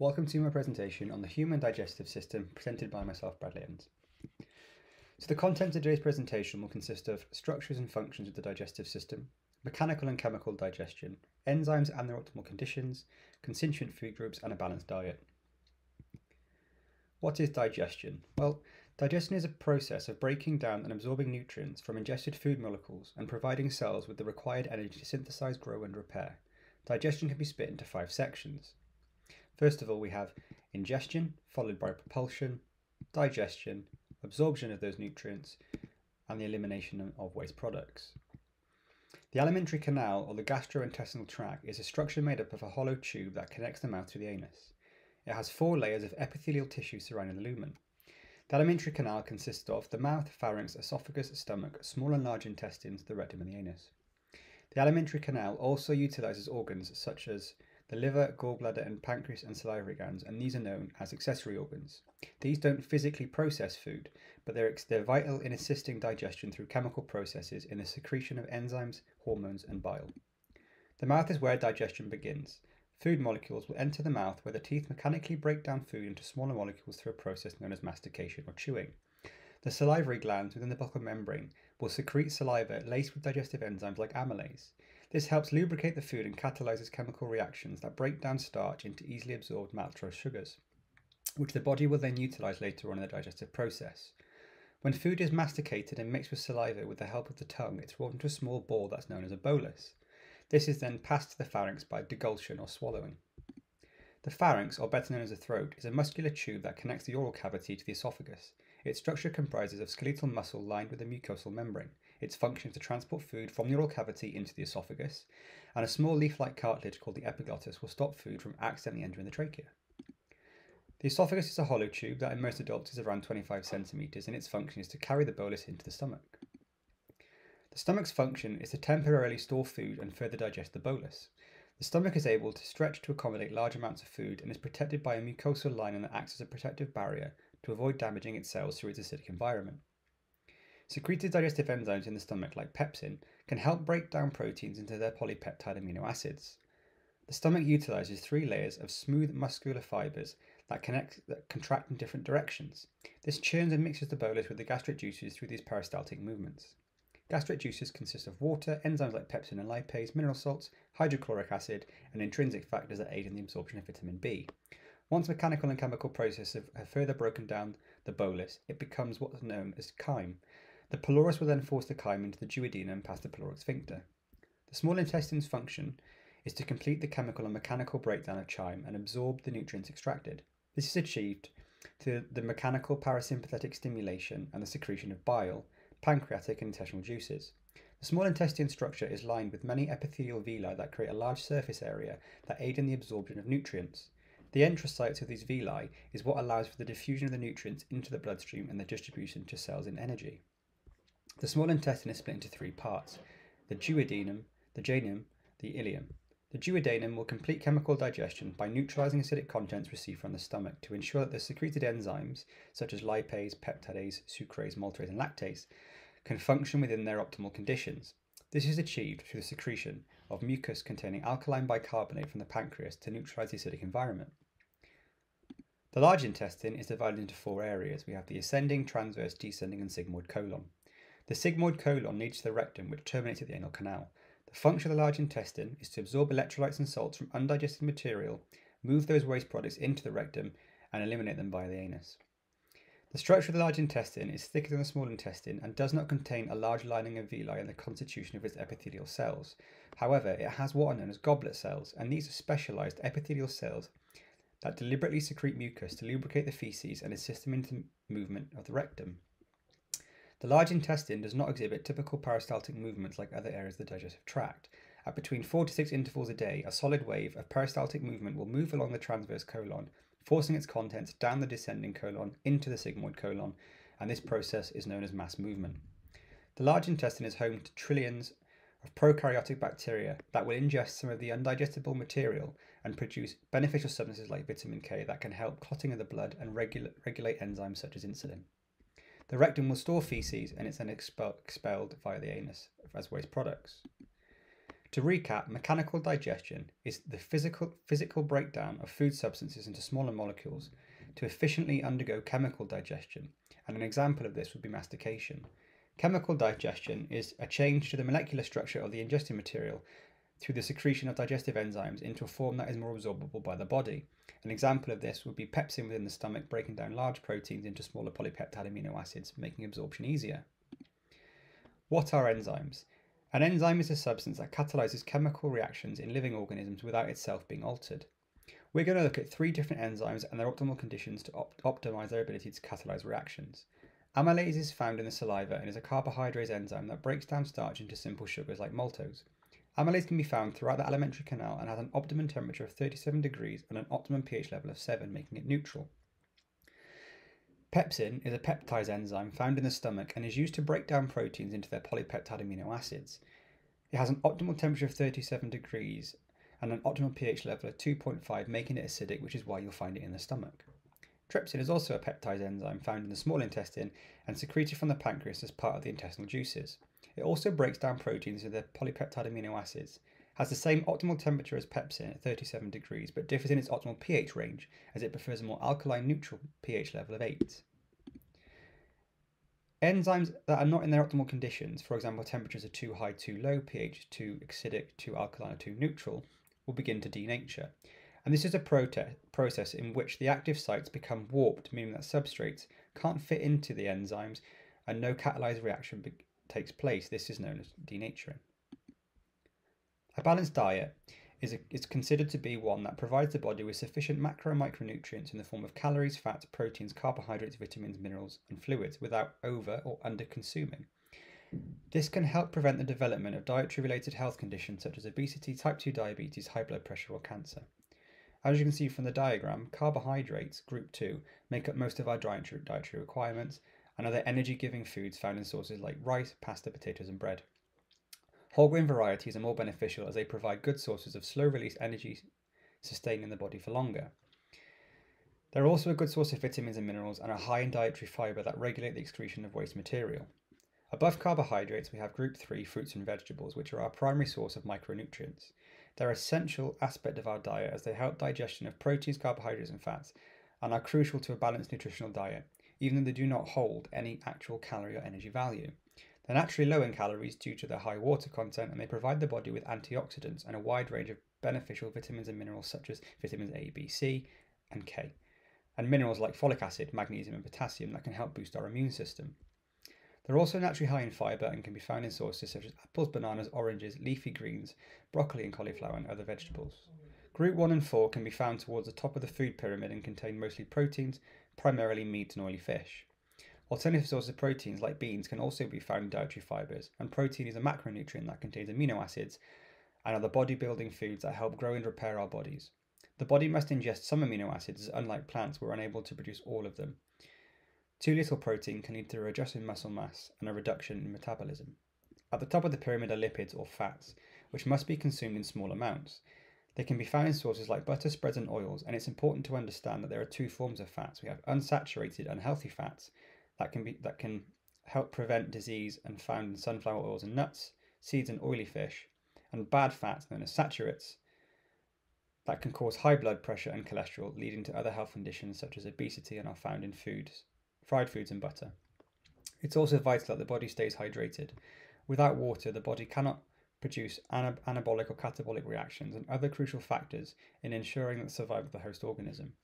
Welcome to my presentation on the human digestive system presented by myself, Bradley Evans. So the content of today's presentation will consist of structures and functions of the digestive system, mechanical and chemical digestion, enzymes and their optimal conditions, constituent food groups and a balanced diet. What is digestion? Well, digestion is a process of breaking down and absorbing nutrients from ingested food molecules and providing cells with the required energy to synthesize, grow and repair. Digestion can be split into five sections. First of all, we have ingestion, followed by propulsion, digestion, absorption of those nutrients, and the elimination of waste products. The alimentary canal, or the gastrointestinal tract, is a structure made up of a hollow tube that connects the mouth to the anus. It has four layers of epithelial tissue surrounding the lumen. The alimentary canal consists of the mouth, pharynx, esophagus, stomach, small and large intestines, the rectum, and the anus. The alimentary canal also utilizes organs such as the liver, gallbladder, and pancreas and salivary glands, and these are known as accessory organs. These don't physically process food, but they're, they're vital in assisting digestion through chemical processes in the secretion of enzymes, hormones, and bile. The mouth is where digestion begins. Food molecules will enter the mouth where the teeth mechanically break down food into smaller molecules through a process known as mastication or chewing. The salivary glands within the buccal membrane will secrete saliva laced with digestive enzymes like amylase. This helps lubricate the food and catalyzes chemical reactions that break down starch into easily absorbed maltose sugars, which the body will then utilize later on in the digestive process. When food is masticated and mixed with saliva with the help of the tongue, it's rolled into a small ball that's known as a bolus. This is then passed to the pharynx by deglutition or swallowing. The pharynx, or better known as the throat, is a muscular tube that connects the oral cavity to the esophagus. Its structure comprises of skeletal muscle lined with a mucosal membrane. Its function is to transport food from the oral cavity into the esophagus, and a small leaf-like cartilage called the epiglottis will stop food from accidentally entering the trachea. The esophagus is a hollow tube that in most adults is around 25 centimeters, and its function is to carry the bolus into the stomach. The stomach's function is to temporarily store food and further digest the bolus. The stomach is able to stretch to accommodate large amounts of food and is protected by a mucosal lining that acts as a protective barrier to avoid damaging its cells through its acidic environment. Secreted digestive enzymes in the stomach, like pepsin, can help break down proteins into their polypeptide amino acids. The stomach utilizes three layers of smooth muscular fibers that, connect, that contract in different directions. This churns and mixes the bolus with the gastric juices through these peristaltic movements. Gastric juices consist of water, enzymes like pepsin and lipase, mineral salts, hydrochloric acid, and intrinsic factors that aid in the absorption of vitamin B. Once mechanical and chemical processes have further broken down the bolus, it becomes what's known as chyme, the pylorus will then force the chyme into the duodenum and past the pyloric sphincter. The small intestine's function is to complete the chemical and mechanical breakdown of chyme and absorb the nutrients extracted. This is achieved through the mechanical parasympathetic stimulation and the secretion of bile, pancreatic and intestinal juices. The small intestine structure is lined with many epithelial villi that create a large surface area that aid in the absorption of nutrients. The enterocytes of these villi is what allows for the diffusion of the nutrients into the bloodstream and the distribution to cells in energy. The small intestine is split into three parts the duodenum, the jejunum, the ileum. The duodenum will complete chemical digestion by neutralizing acidic contents received from the stomach to ensure that the secreted enzymes, such as lipase, peptidase, sucrase, maltase, and lactase, can function within their optimal conditions. This is achieved through the secretion of mucus containing alkaline bicarbonate from the pancreas to neutralize the acidic environment. The large intestine is divided into four areas. We have the ascending, transverse, descending, and sigmoid colon. The sigmoid colon leads to the rectum, which terminates at the anal canal. The function of the large intestine is to absorb electrolytes and salts from undigested material, move those waste products into the rectum, and eliminate them via the anus. The structure of the large intestine is thicker than the small intestine and does not contain a large lining of villi in the constitution of its epithelial cells. However, it has what are known as goblet cells, and these are specialized epithelial cells that deliberately secrete mucus to lubricate the feces and assist them in the movement of the rectum. The large intestine does not exhibit typical peristaltic movements like other areas of the digestive tract. At between 4 to 6 intervals a day, a solid wave of peristaltic movement will move along the transverse colon, forcing its contents down the descending colon into the sigmoid colon, and this process is known as mass movement. The large intestine is home to trillions of prokaryotic bacteria that will ingest some of the undigestible material and produce beneficial substances like vitamin K that can help clotting of the blood and regula- regulate enzymes such as insulin. The rectum will store feces and it's then expel- expelled via the anus as waste products. To recap, mechanical digestion is the physical, physical breakdown of food substances into smaller molecules to efficiently undergo chemical digestion, and an example of this would be mastication. Chemical digestion is a change to the molecular structure of the ingested material through the secretion of digestive enzymes into a form that is more absorbable by the body. An example of this would be pepsin within the stomach breaking down large proteins into smaller polypeptide amino acids, making absorption easier. What are enzymes? An enzyme is a substance that catalyzes chemical reactions in living organisms without itself being altered. We're going to look at three different enzymes and their optimal conditions to op- optimize their ability to catalyze reactions. Amylase is found in the saliva and is a carbohydrase enzyme that breaks down starch into simple sugars like maltose. Amylase can be found throughout the alimentary canal and has an optimum temperature of 37 degrees and an optimum pH level of 7, making it neutral. Pepsin is a peptidase enzyme found in the stomach and is used to break down proteins into their polypeptide amino acids. It has an optimal temperature of 37 degrees and an optimal pH level of 2.5, making it acidic, which is why you'll find it in the stomach. Trypsin is also a peptide enzyme found in the small intestine and secreted from the pancreas as part of the intestinal juices. It also breaks down proteins into polypeptide amino acids, has the same optimal temperature as pepsin at 37 degrees, but differs in its optimal pH range as it prefers a more alkaline neutral pH level of 8. Enzymes that are not in their optimal conditions, for example, temperatures are too high, too low, pH too acidic, too alkaline, or too neutral, will begin to denature. And this is a process in which the active sites become warped, meaning that substrates can't fit into the enzymes and no catalyzed reaction takes place. This is known as denaturing. A balanced diet is, a, is considered to be one that provides the body with sufficient macro and micronutrients in the form of calories, fats, proteins, carbohydrates, vitamins, minerals, and fluids without over or under consuming. This can help prevent the development of dietary related health conditions such as obesity, type 2 diabetes, high blood pressure, or cancer. As you can see from the diagram, carbohydrates, group 2, make up most of our dietary, requirements and are the energy giving foods found in sources like rice, pasta, potatoes, and bread. Whole grain varieties are more beneficial as they provide good sources of slow release energy sustaining in the body for longer. They're also a good source of vitamins and minerals and are high in dietary fibre that regulate the excretion of waste material. Above carbohydrates, we have group 3 fruits and vegetables, which are our primary source of micronutrients. They're essential aspect of our diet as they help digestion of proteins, carbohydrates, and fats, and are crucial to a balanced nutritional diet, even though they do not hold any actual calorie or energy value. They're naturally low in calories due to their high water content, and they provide the body with antioxidants and a wide range of beneficial vitamins and minerals such as vitamins A, B, C, and K, and minerals like folic acid, magnesium, and potassium that can help boost our immune system. They're also naturally high in fibre and can be found in sources such as apples, bananas, oranges, leafy greens, broccoli, and cauliflower, and other vegetables. Group 1 and 4 can be found towards the top of the food pyramid and contain mostly proteins, primarily meat and oily fish. Alternative sources of proteins like beans can also be found in dietary fibres, and protein is a macronutrient that contains amino acids and other bodybuilding foods that help grow and repair our bodies. The body must ingest some amino acids, as unlike plants, we're unable to produce all of them. Too little protein can lead to a reduction in muscle mass and a reduction in metabolism. At the top of the pyramid are lipids or fats, which must be consumed in small amounts. They can be found in sources like butter, spreads, and oils, and it's important to understand that there are two forms of fats. We have unsaturated, unhealthy fats that can be that can help prevent disease and found in sunflower oils and nuts, seeds, and oily fish, and bad fats known as saturates that can cause high blood pressure and cholesterol, leading to other health conditions such as obesity and are found in foods fried foods and butter. It's also vital that the body stays hydrated. Without water, the body cannot produce anab- anabolic or catabolic reactions and other crucial factors in ensuring the survival of the host organism.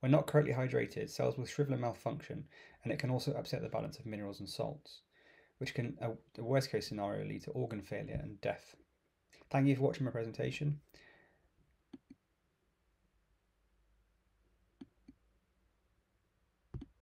When not correctly hydrated, cells will shrivel and malfunction, and it can also upset the balance of minerals and salts, which can, uh, a, a worst case scenario, lead to organ failure and death. Thank you for watching my presentation.